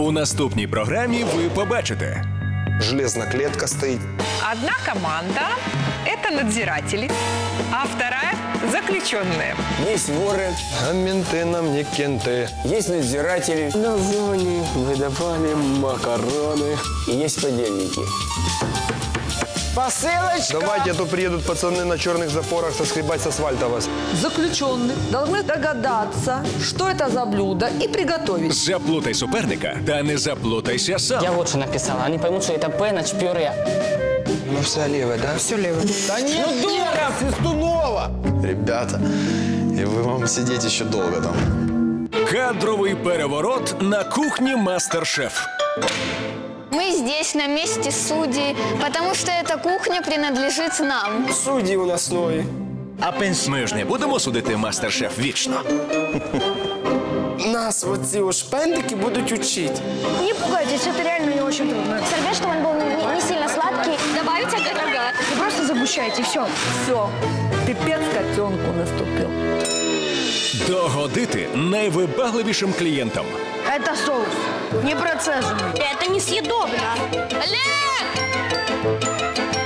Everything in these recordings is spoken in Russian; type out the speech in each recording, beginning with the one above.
У наступній програмі ви побачите. Железная клетка стоит. Одна команда – это надзиратели, а вторая – заключенные. Есть воры, А менты нам не кенты. есть надзиратели. На зоне выдавали макароны. И есть подельники. Посылочка! Давайте, а то приедут пацаны на черных запорах соскребать с асфальта вас. Заключенные должны догадаться, что это за блюдо и приготовить. Заплутай суперника та не заплутайся сам. Я вот что написала. Они поймут, что это пенач пюре. Ну, вся левая, да? Все левая. Да нет, дура! Свистунова! Ребята, и вы вам сидеть еще долго там. Кадровий переворот на кухні Мастер-Шеф. Мы здесь на месте судей, потому что эта кухня принадлежит нам. Судьи у нас новые. Ми ж не будемо судити Мастер-Шеф вічно. Нас вот эти вот шпендики будут учить. Не пугайтесь, это реально не очень трудно. Сорвешь, чтобы он был не, не сильно сладкий. Добавить ага-ага. И просто загущайте, все. Все, пипец котенку наступил. Догодити найвибагливішим клієнтам. Это соус, не процеженный. Это несъедобно. Олег!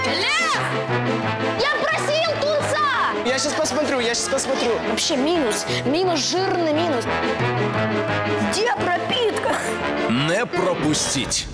Олег! Я просил тунца! Я сейчас посмотрю, я сейчас посмотрю. Вообще минус, минус, жирный минус. Где пропитка? Не пропустіть.